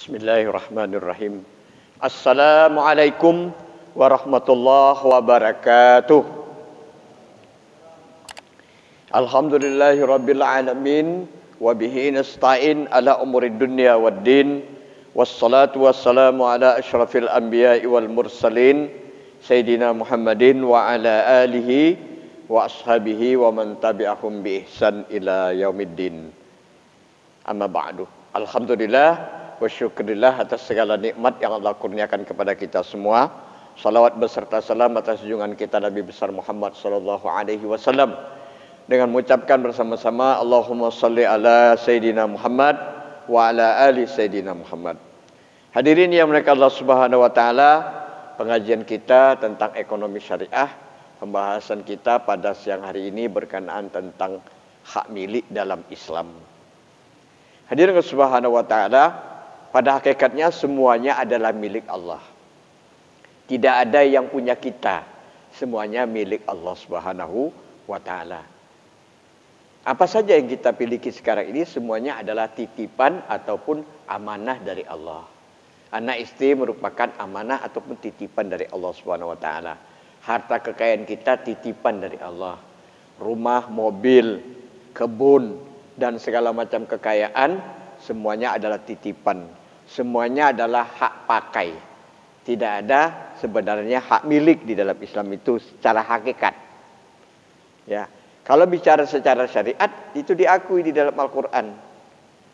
بسم الله الرحمن الرحيم السلام عليكم ورحمة الله وبركاته الحمد لله رب العالمين وبه نستعين على أمور الدنيا والدين والصلاة والسلام على أشرف الأنبياء والمرسلين سيدنا محمد وعلى آله وأصحابه ومن تبعهم بإحسان إلى يوم الدين أما بعد الحمد لله wa syukurillah atas segala nikmat yang Allah kurniakan kepada kita semua. Salawat beserta salam atas junjungan kita Nabi besar Muhammad sallallahu alaihi wasallam. Dengan mengucapkan bersama-sama Allahumma salli ala Sayyidina Muhammad wa ala ali Sayyidina Muhammad. Hadirin yang mereka Allah Subhanahu wa taala, pengajian kita tentang ekonomi syariah, pembahasan kita pada siang hari ini berkenaan tentang hak milik dalam Islam. Hadirin Subhanahu wa taala, pada hakikatnya semuanya adalah milik Allah. Tidak ada yang punya kita. Semuanya milik Allah Subhanahu wa taala. Apa saja yang kita miliki sekarang ini semuanya adalah titipan ataupun amanah dari Allah. Anak istri merupakan amanah ataupun titipan dari Allah Subhanahu wa taala. Harta kekayaan kita titipan dari Allah. Rumah, mobil, kebun dan segala macam kekayaan semuanya adalah titipan semuanya adalah hak pakai. Tidak ada sebenarnya hak milik di dalam Islam itu secara hakikat. Ya. Kalau bicara secara syariat itu diakui di dalam Al-Qur'an.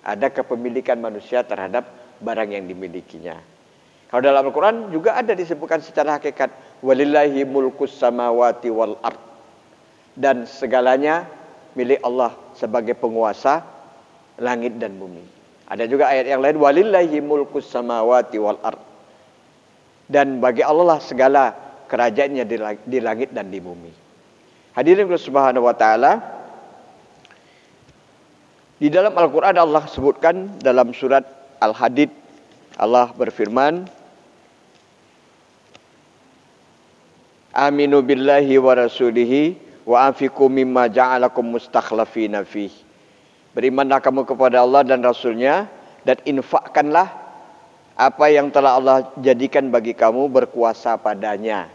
Ada kepemilikan manusia terhadap barang yang dimilikinya. Kalau dalam Al-Qur'an juga ada disebutkan secara hakikat walillahi mulkus samawati wal ard. Dan segalanya milik Allah sebagai penguasa langit dan bumi. Ada juga ayat yang lain walillahi mulkus samawati wal ard. Dan bagi Allah lah segala kerajaannya di langit dan di bumi. Hadirin subhanahu wa taala. Di dalam Al-Qur'an Allah sebutkan dalam surat Al-Hadid Allah berfirman Aminu billahi wa rasulihi wa anfiqu mimma ja'alakum mustakhlafina fihi Berimanlah kamu kepada Allah dan Rasulnya dan infakkanlah apa yang telah Allah jadikan bagi kamu berkuasa padanya.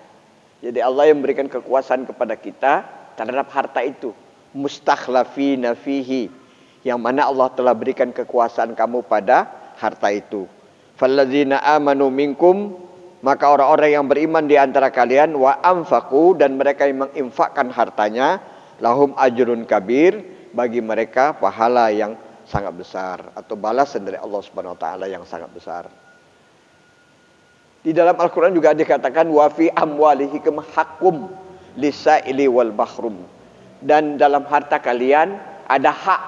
Jadi Allah yang memberikan kekuasaan kepada kita terhadap harta itu. Mustakhlafina fihi. Yang mana Allah telah berikan kekuasaan kamu pada harta itu. Falladzina amanu minkum maka orang-orang yang beriman di antara kalian wa anfaqu dan mereka yang menginfakkan hartanya lahum ajrun kabir bagi mereka pahala yang sangat besar atau balasan dari Allah Subhanahu wa taala yang sangat besar. Di dalam Al-Qur'an juga dikatakan wa fi amwalihikum haqqum lisaili wal bahrum. Dan dalam harta kalian ada hak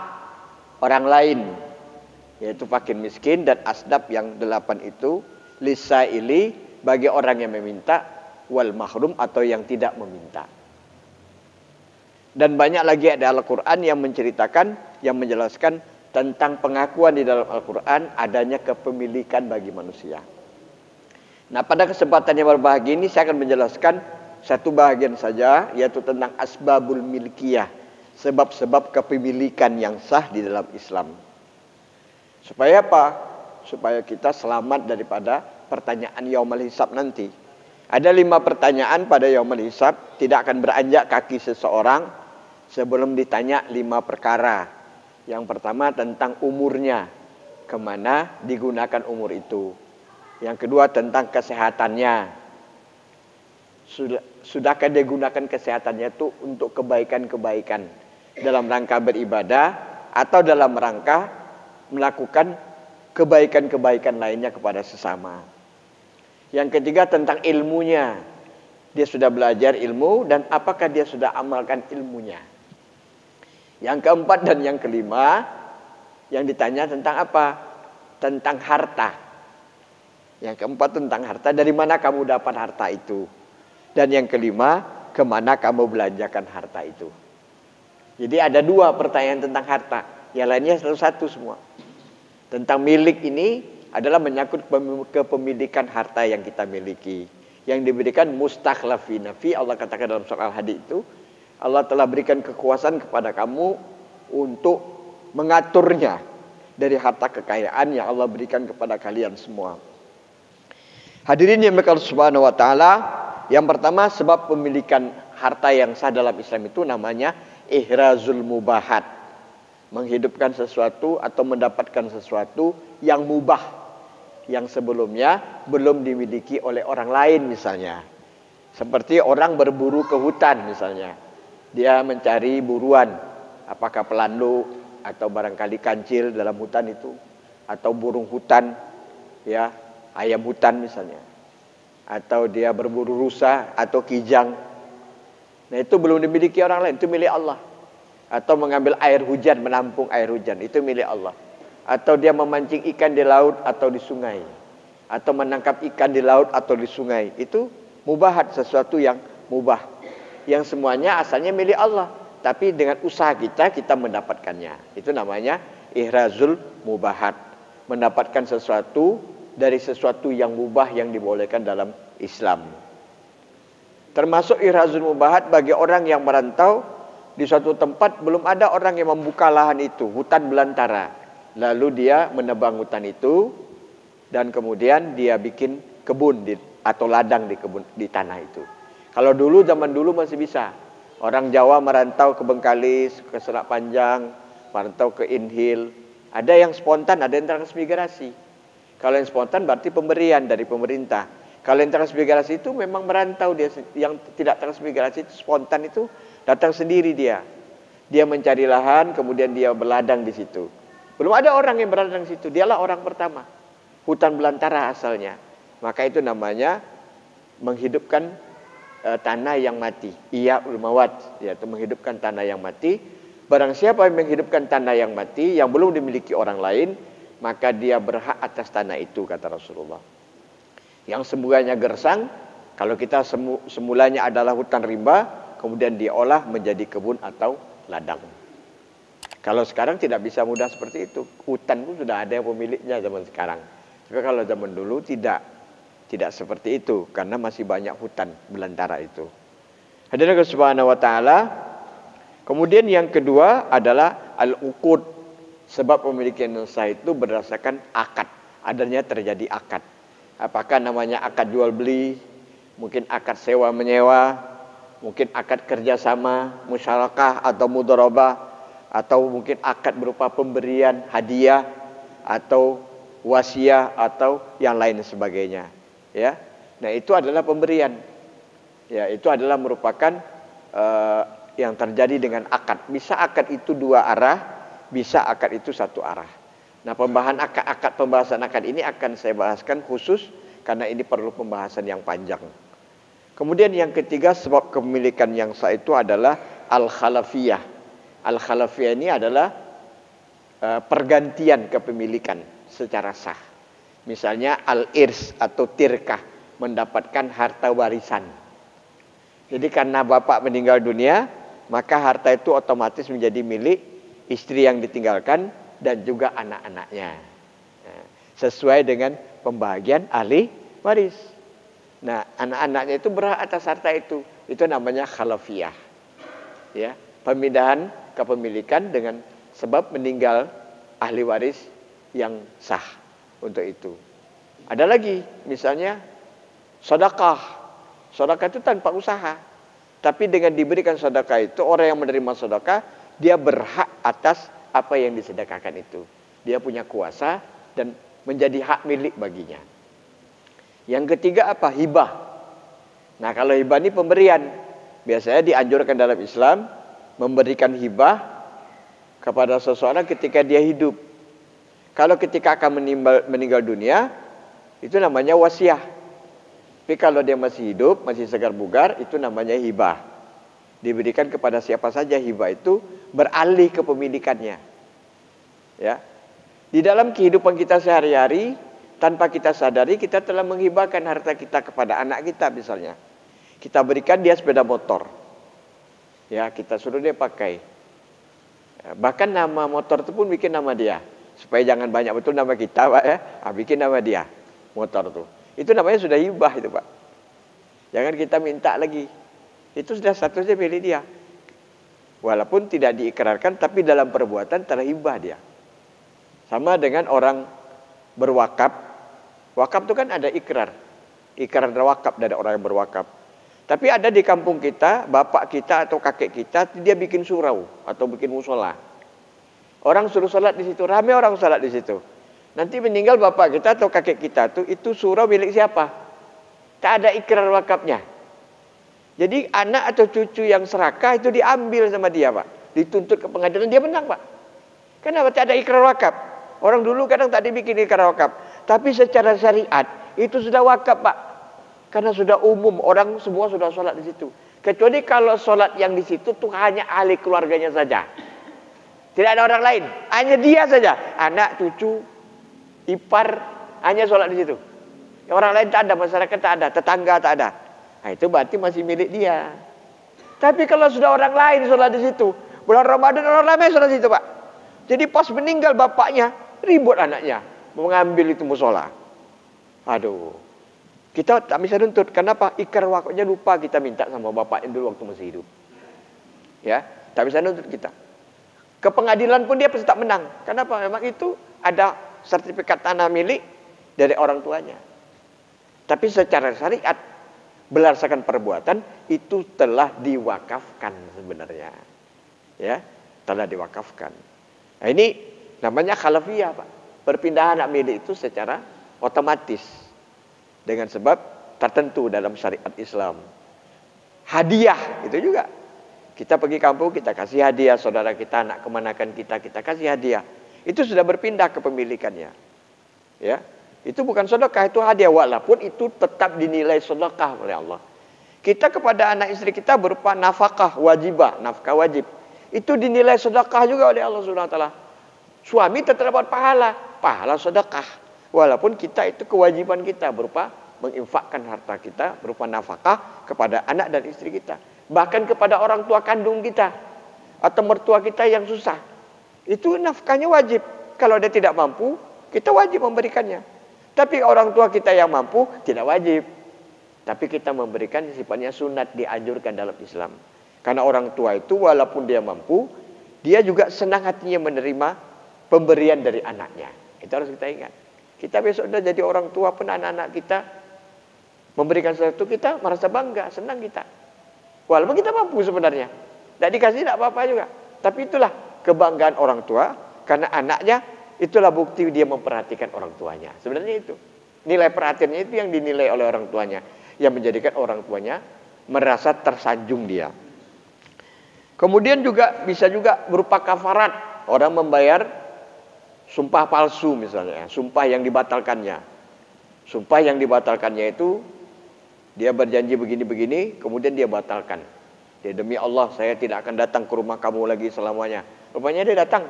orang lain yaitu fakir miskin dan asdab yang delapan itu lisaili bagi orang yang meminta wal mahrum atau yang tidak meminta. Dan banyak lagi ada Al-Quran yang menceritakan, yang menjelaskan tentang pengakuan di dalam Al-Quran adanya kepemilikan bagi manusia. Nah pada kesempatan yang berbahagia ini saya akan menjelaskan satu bagian saja yaitu tentang asbabul milkiyah. Sebab-sebab kepemilikan yang sah di dalam Islam. Supaya apa? Supaya kita selamat daripada pertanyaan yaumul hisab nanti. Ada lima pertanyaan pada yaumul hisab tidak akan beranjak kaki seseorang sebelum ditanya lima perkara. Yang pertama tentang umurnya, ke mana digunakan umur itu. Yang kedua tentang kesehatannya. Sudah, sudahkah digunakan kesehatannya itu untuk kebaikan-kebaikan dalam rangka beribadah atau dalam rangka melakukan kebaikan-kebaikan lainnya kepada sesama. Yang ketiga tentang ilmunya. Dia sudah belajar ilmu dan apakah dia sudah amalkan ilmunya. Yang keempat dan yang kelima yang ditanya tentang apa? Tentang harta. Yang keempat tentang harta. Dari mana kamu dapat harta itu? Dan yang kelima, ke mana kamu belanjakan harta itu? Jadi ada dua pertanyaan tentang harta. Yang lainnya satu satu semua. Tentang milik ini adalah menyangkut kepemilikan harta yang kita miliki. Yang diberikan mustakhlafina fi Allah katakan dalam soal hadis itu Allah telah berikan kekuasaan kepada kamu untuk mengaturnya. dari harta kekayaan yang Allah berikan kepada kalian semua. Hadirin yang berkata subhanahu wa ta'ala, yang pertama sebab pemilikan harta yang sah dalam Islam itu namanya ihrazul mubahat. Menghidupkan sesuatu atau mendapatkan sesuatu yang mubah. Yang sebelumnya belum dimiliki oleh orang lain misalnya. Seperti orang berburu ke hutan misalnya. Dia mencari buruan. Apakah pelandu atau barangkali kancil dalam hutan itu. Atau burung hutan. Ya, ayam hutan misalnya. Atau dia berburu rusa atau kijang. Nah itu belum dimiliki orang lain, itu milik Allah. Atau mengambil air hujan, menampung air hujan, itu milik Allah. Atau dia memancing ikan di laut atau di sungai. Atau menangkap ikan di laut atau di sungai. Itu mubahat, sesuatu yang mubah. Yang semuanya asalnya milik Allah. Tapi dengan usaha kita, kita mendapatkannya. Itu namanya ihrazul mubahat. Mendapatkan sesuatu dari sesuatu yang mubah yang dibolehkan dalam Islam. Termasuk irazul mubahat bagi orang yang merantau di suatu tempat belum ada orang yang membuka lahan itu, hutan belantara. Lalu dia menebang hutan itu dan kemudian dia bikin kebun di, atau ladang di kebun di tanah itu. Kalau dulu zaman dulu masih bisa. Orang Jawa merantau ke Bengkalis, ke Selat Panjang, merantau ke Inhil. Ada yang spontan, ada yang transmigrasi. Kalau yang spontan berarti pemberian dari pemerintah. Kalau yang transmigrasi itu memang merantau dia yang tidak transmigrasi itu spontan itu datang sendiri dia. Dia mencari lahan kemudian dia berladang di situ. Belum ada orang yang berladang di situ. Dialah orang pertama. Hutan belantara asalnya. Maka itu namanya menghidupkan uh, tanah yang mati. Iya ulmawat yaitu menghidupkan tanah yang mati. Barang siapa yang menghidupkan tanah yang mati yang belum dimiliki orang lain, maka dia berhak atas tanah itu kata Rasulullah. Yang semulanya gersang, kalau kita semu, semulanya adalah hutan rimba, kemudian diolah menjadi kebun atau ladang. Kalau sekarang tidak bisa mudah seperti itu. Hutan pun sudah ada yang pemiliknya zaman sekarang. Tapi kalau zaman dulu tidak tidak seperti itu karena masih banyak hutan belantara itu. Hadirin subhanahu wa taala. Kemudian yang kedua adalah al-uqud Sebab pemilikan sah itu berdasarkan akad. Adanya terjadi akad. Apakah namanya akad jual beli, mungkin akad sewa menyewa, mungkin akad kerjasama, musyarakah atau mudorobah, atau mungkin akad berupa pemberian hadiah atau wasiah atau yang lain sebagainya. Ya, nah itu adalah pemberian. Ya, itu adalah merupakan uh, yang terjadi dengan akad. Bisa akad itu dua arah, bisa akad itu satu arah. Nah, pembahasan akad-akad pembahasan akad ini akan saya bahaskan khusus karena ini perlu pembahasan yang panjang. Kemudian yang ketiga sebab kepemilikan yang sah itu adalah al-khalafiyah. Al-khalafiyah ini adalah uh, pergantian kepemilikan secara sah. Misalnya al-irs atau tirkah mendapatkan harta warisan. Jadi karena bapak meninggal dunia, maka harta itu otomatis menjadi milik istri yang ditinggalkan dan juga anak-anaknya. Nah, sesuai dengan pembagian ahli waris. Nah, anak-anaknya itu berhak atas harta itu. Itu namanya khalafiyah. Ya, pemindahan kepemilikan dengan sebab meninggal ahli waris yang sah untuk itu. Ada lagi, misalnya sedekah. Sedekah itu tanpa usaha. Tapi dengan diberikan sedekah itu orang yang menerima sedekah dia berhak atas apa yang disedekahkan itu. Dia punya kuasa dan menjadi hak milik baginya. Yang ketiga apa? Hibah. Nah kalau hibah ini pemberian. Biasanya dianjurkan dalam Islam memberikan hibah kepada seseorang ketika dia hidup. Kalau ketika akan meninggal, meninggal dunia, itu namanya wasiah. Tapi kalau dia masih hidup, masih segar bugar, itu namanya hibah. Diberikan kepada siapa saja hibah itu beralih kepemilikannya. Ya. Di dalam kehidupan kita sehari-hari tanpa kita sadari kita telah menghibahkan harta kita kepada anak kita misalnya. Kita berikan dia sepeda motor. Ya, kita suruh dia pakai. Ya, bahkan nama motor itu pun bikin nama dia. Supaya jangan banyak betul nama kita, Pak ya. Ah, bikin nama dia motor itu. Itu namanya sudah hibah itu, Pak. Jangan kita minta lagi. Itu sudah statusnya pilih dia. Walaupun tidak diikrarkan tapi dalam perbuatan telah hibah dia. Sama dengan orang berwakaf. Wakaf itu kan ada ikrar. Ikrar dan wakaf dari orang yang berwakaf. Tapi ada di kampung kita, bapak kita atau kakek kita, dia bikin surau atau bikin musola. Orang suruh sholat di situ, rame orang sholat di situ. Nanti meninggal bapak kita atau kakek kita tuh itu surau milik siapa? Tak ada ikrar wakafnya. Jadi anak atau cucu yang serakah itu diambil sama dia pak. Dituntut ke pengadilan, dia menang pak. Kenapa tak ada ikrar wakaf? Orang dulu kadang tak dibikin ikrar wakaf. Tapi secara syariat itu sudah wakaf pak. Karena sudah umum, orang semua sudah sholat di situ. Kecuali kalau sholat yang di situ tuh hanya ahli keluarganya saja. Tidak ada orang lain, hanya dia saja. Anak, cucu, ipar, hanya sholat di situ. Yang orang lain tak ada, masyarakat tak ada, tetangga tak ada. Nah, itu berarti masih milik dia. Tapi kalau sudah orang lain sholat di situ, bulan Ramadan orang lain sholat di situ, Pak. Jadi pas meninggal bapaknya, ribut anaknya mengambil itu musola. Aduh. Kita tak bisa nuntut. Kenapa? Ikrar waktunya lupa kita minta sama bapaknya dulu waktu masih hidup. Ya, tak bisa nuntut kita. Ke pengadilan pun dia tak menang. Kenapa? Memang itu ada sertifikat tanah milik dari orang tuanya. Tapi secara syariat berdasarkan perbuatan itu telah diwakafkan sebenarnya. Ya, telah diwakafkan. Nah, ini namanya khalafiyah, Pak. Perpindahan hak milik itu secara otomatis dengan sebab tertentu dalam syariat Islam. Hadiah itu juga kita pergi kampung, kita kasih hadiah saudara kita, anak kemanakan kita, kita kasih hadiah. Itu sudah berpindah ke pemilikannya. Ya, itu bukan sedekah, itu hadiah walaupun itu tetap dinilai sedekah oleh Allah. Kita kepada anak istri kita berupa nafkah wajibah, nafkah wajib. Itu dinilai sedekah juga oleh Allah Subhanahu wa taala. Suami tetap dapat pahala, pahala sedekah. Walaupun kita itu kewajiban kita berupa menginfakkan harta kita berupa nafkah kepada anak dan istri kita bahkan kepada orang tua kandung kita atau mertua kita yang susah. Itu nafkahnya wajib. Kalau dia tidak mampu, kita wajib memberikannya. Tapi orang tua kita yang mampu tidak wajib. Tapi kita memberikan sifatnya sunat dianjurkan dalam Islam. Karena orang tua itu walaupun dia mampu, dia juga senang hatinya menerima pemberian dari anaknya. Itu harus kita ingat. Kita besok sudah jadi orang tua pun anak-anak kita memberikan sesuatu kita merasa bangga, senang kita. Walaupun kita mampu sebenarnya. Tidak dikasih tidak apa-apa juga. Tapi itulah kebanggaan orang tua. Karena anaknya itulah bukti dia memperhatikan orang tuanya. Sebenarnya itu. Nilai perhatiannya itu yang dinilai oleh orang tuanya. Yang menjadikan orang tuanya merasa tersanjung dia. Kemudian juga bisa juga berupa kafarat. Orang membayar sumpah palsu misalnya. Sumpah yang dibatalkannya. Sumpah yang dibatalkannya itu dia berjanji begini-begini, kemudian dia batalkan. Dia demi Allah, saya tidak akan datang ke rumah kamu lagi selamanya. Rupanya dia datang.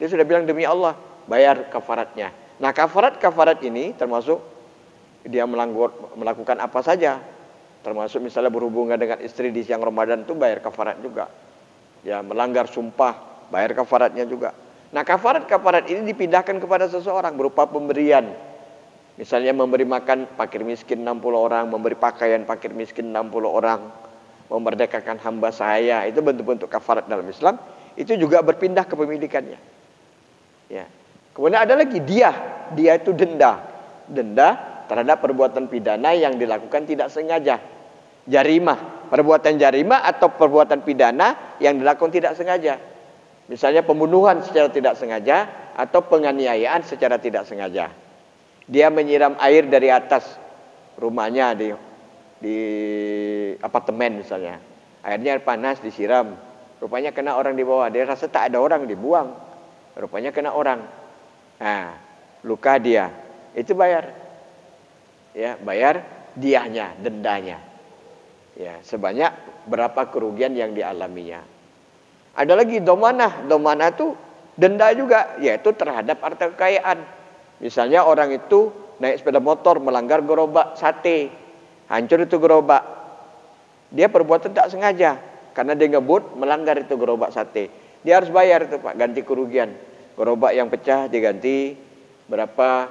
Dia sudah bilang demi Allah, bayar kafaratnya. Nah kafarat-kafarat ini termasuk dia melanggur, melakukan apa saja. Termasuk misalnya berhubungan dengan istri di siang Ramadan itu bayar kafarat juga. Ya melanggar sumpah, bayar kafaratnya juga. Nah kafarat-kafarat ini dipindahkan kepada seseorang berupa pemberian Misalnya memberi makan fakir miskin 60 orang, memberi pakaian fakir miskin 60 orang, memerdekakan hamba saya, itu bentuk-bentuk kafarat dalam Islam, itu juga berpindah ke pemilikannya. Ya. Kemudian ada lagi dia, dia itu denda. Denda terhadap perbuatan pidana yang dilakukan tidak sengaja. Jarimah, perbuatan jarimah atau perbuatan pidana yang dilakukan tidak sengaja. Misalnya pembunuhan secara tidak sengaja atau penganiayaan secara tidak sengaja. Dia menyiram air dari atas rumahnya di di apartemen misalnya. Airnya panas disiram. Rupanya kena orang di bawah. Dia rasa tak ada orang dibuang. Rupanya kena orang. Nah, luka dia. Itu bayar. Ya, bayar diahnya, dendanya. Ya, sebanyak berapa kerugian yang dialaminya. Ada lagi domanah. Domanah itu denda juga, yaitu terhadap harta kekayaan. Misalnya orang itu naik sepeda motor melanggar gerobak sate. Hancur itu gerobak. Dia perbuatan tak sengaja. Karena dia ngebut melanggar itu gerobak sate. Dia harus bayar itu Pak, ganti kerugian. Gerobak yang pecah diganti. Berapa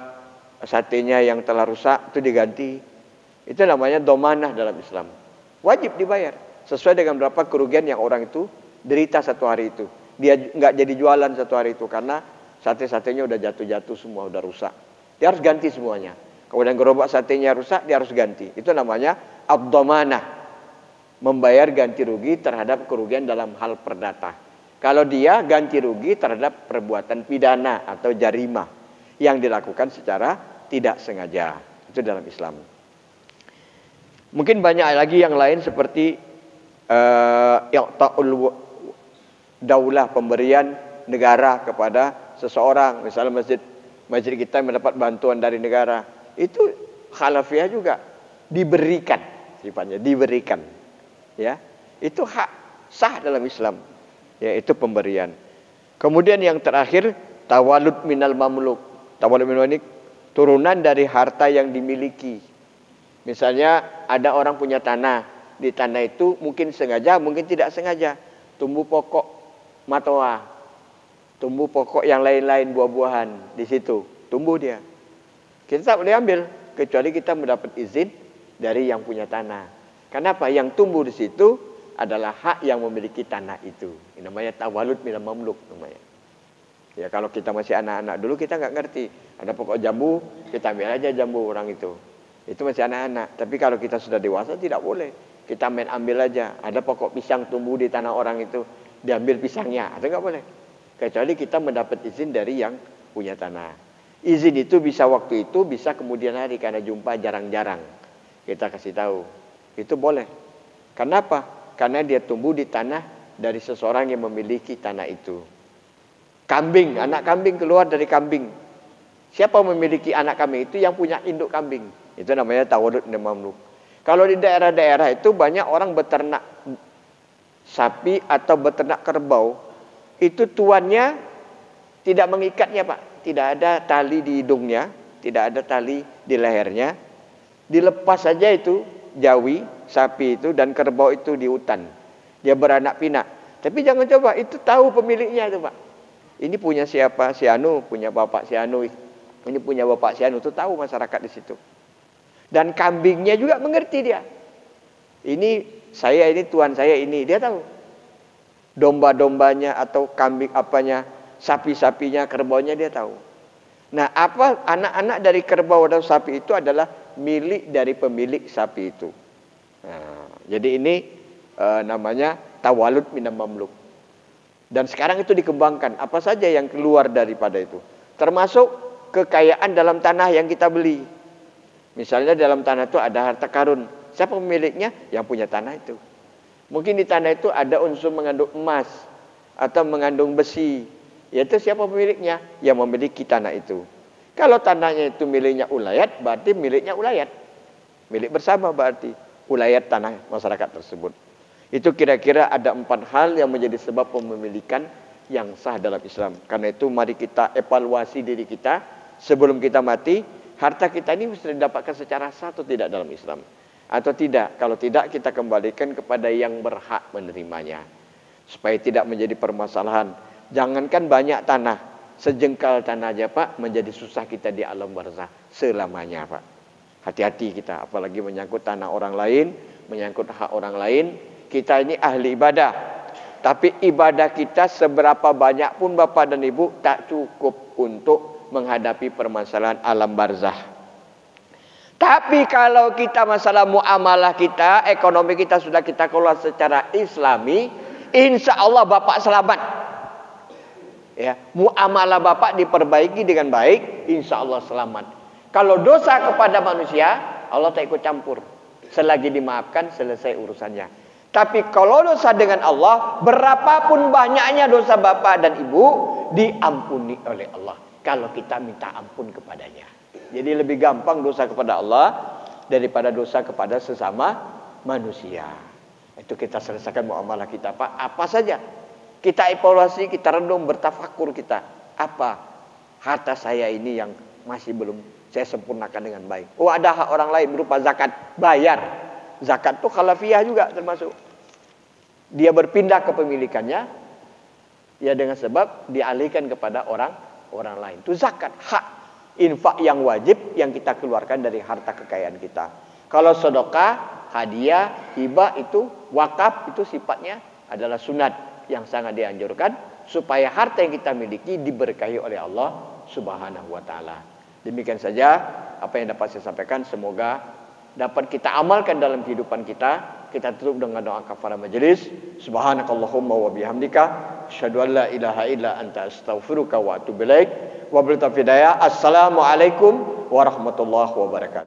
satenya yang telah rusak itu diganti. Itu namanya domanah dalam Islam. Wajib dibayar. Sesuai dengan berapa kerugian yang orang itu derita satu hari itu. Dia nggak jadi jualan satu hari itu karena Sate-satenya udah jatuh-jatuh semua, udah rusak. Dia harus ganti semuanya. Kemudian gerobak satenya rusak, dia harus ganti. Itu namanya abdomana. Membayar ganti rugi terhadap kerugian dalam hal perdata. Kalau dia ganti rugi terhadap perbuatan pidana atau jarima yang dilakukan secara tidak sengaja. Itu dalam Islam. Mungkin banyak lagi yang lain seperti uh, daulah pemberian negara kepada seseorang. Misalnya masjid masjid kita mendapat bantuan dari negara. Itu khalafiah juga diberikan sifatnya diberikan. Ya. Itu hak sah dalam Islam yaitu pemberian. Kemudian yang terakhir tawalud minal mamluk. Tawalud minal ini turunan dari harta yang dimiliki. Misalnya ada orang punya tanah, di tanah itu mungkin sengaja, mungkin tidak sengaja tumbuh pokok matoa, tumbuh pokok yang lain-lain buah-buahan di situ, tumbuh dia. Kita tak boleh ambil kecuali kita mendapat izin dari yang punya tanah. Kenapa? Yang tumbuh di situ adalah hak yang memiliki tanah itu. Ini namanya tawalud minal mamluk namanya. Ya kalau kita masih anak-anak dulu kita nggak ngerti. Ada pokok jambu, kita ambil aja jambu orang itu. Itu masih anak-anak. Tapi kalau kita sudah dewasa tidak boleh. Kita main ambil aja. Ada pokok pisang tumbuh di tanah orang itu, diambil pisangnya. Itu nggak boleh. Kecuali kita mendapat izin dari yang punya tanah. Izin itu bisa waktu itu, bisa kemudian hari karena jumpa jarang-jarang. Kita kasih tahu. Itu boleh. Kenapa? karena dia tumbuh di tanah dari seseorang yang memiliki tanah itu. Kambing, anak kambing keluar dari kambing. Siapa memiliki anak kambing itu yang punya induk kambing. Itu namanya tawadud dan mamluk. Kalau di daerah-daerah itu banyak orang beternak sapi atau beternak kerbau. Itu tuannya tidak mengikatnya Pak. Tidak ada tali di hidungnya. Tidak ada tali di lehernya. Dilepas saja itu jawi sapi itu dan kerbau itu di hutan. Dia beranak pinak. Tapi jangan coba, itu tahu pemiliknya itu Pak. Ini punya siapa? Si Anu, punya bapak si Anu. Ini punya bapak si Anu, itu tahu masyarakat di situ. Dan kambingnya juga mengerti dia. Ini saya ini tuan saya ini, dia tahu. Domba-dombanya atau kambing apanya, sapi-sapinya, kerbaunya dia tahu. Nah, apa anak-anak dari kerbau atau sapi itu adalah milik dari pemilik sapi itu. Nah, jadi ini e, namanya tawalud minam mamluk. Dan sekarang itu dikembangkan. Apa saja yang keluar daripada itu. Termasuk kekayaan dalam tanah yang kita beli. Misalnya dalam tanah itu ada harta karun. Siapa pemiliknya? Yang punya tanah itu. Mungkin di tanah itu ada unsur mengandung emas. Atau mengandung besi. Yaitu siapa pemiliknya? Yang memiliki tanah itu. Kalau tanahnya itu miliknya ulayat, berarti miliknya ulayat. Milik bersama berarti ulayat tanah masyarakat tersebut. Itu kira-kira ada empat hal yang menjadi sebab pemilikan yang sah dalam Islam. Karena itu mari kita evaluasi diri kita sebelum kita mati. Harta kita ini bisa didapatkan secara sah atau tidak dalam Islam. Atau tidak. Kalau tidak kita kembalikan kepada yang berhak menerimanya. Supaya tidak menjadi permasalahan. Jangankan banyak tanah. Sejengkal tanah aja Pak menjadi susah kita di alam barzah selamanya Pak. Hati-hati kita, apalagi menyangkut tanah orang lain, menyangkut hak orang lain. Kita ini ahli ibadah. Tapi ibadah kita seberapa banyak pun Bapak dan Ibu tak cukup untuk menghadapi permasalahan alam barzah. Tapi kalau kita masalah muamalah kita, ekonomi kita sudah kita kelola secara islami, insya Allah Bapak selamat. Ya, muamalah Bapak diperbaiki dengan baik, insya Allah selamat. Kalau dosa kepada manusia, Allah tak ikut campur. Selagi dimaafkan, selesai urusannya. Tapi kalau dosa dengan Allah, berapapun banyaknya dosa bapak dan ibu, diampuni oleh Allah. Kalau kita minta ampun kepadanya. Jadi lebih gampang dosa kepada Allah daripada dosa kepada sesama manusia. Itu kita selesaikan muamalah kita Pak. Apa saja. Kita evaluasi, kita renung, bertafakur kita. Apa harta saya ini yang masih belum saya sempurnakan dengan baik. Oh ada hak orang lain berupa zakat, bayar. Zakat itu khalafiah juga termasuk. Dia berpindah kepemilikannya ya dengan sebab dialihkan kepada orang orang lain. Itu zakat, hak infak yang wajib yang kita keluarkan dari harta kekayaan kita. Kalau sedekah, hadiah, hibah itu wakaf itu sifatnya adalah sunat yang sangat dianjurkan supaya harta yang kita miliki diberkahi oleh Allah Subhanahu wa taala. Demikian saja apa yang dapat saya sampaikan semoga dapat kita amalkan dalam kehidupan kita. Kita tutup dengan doa kafara majelis. Subhanakallahumma wa bihamdika asyhadu an la ilaha illa anta astaghfiruka wa atubu ilaik. Wa Assalamualaikum warahmatullahi wabarakatuh.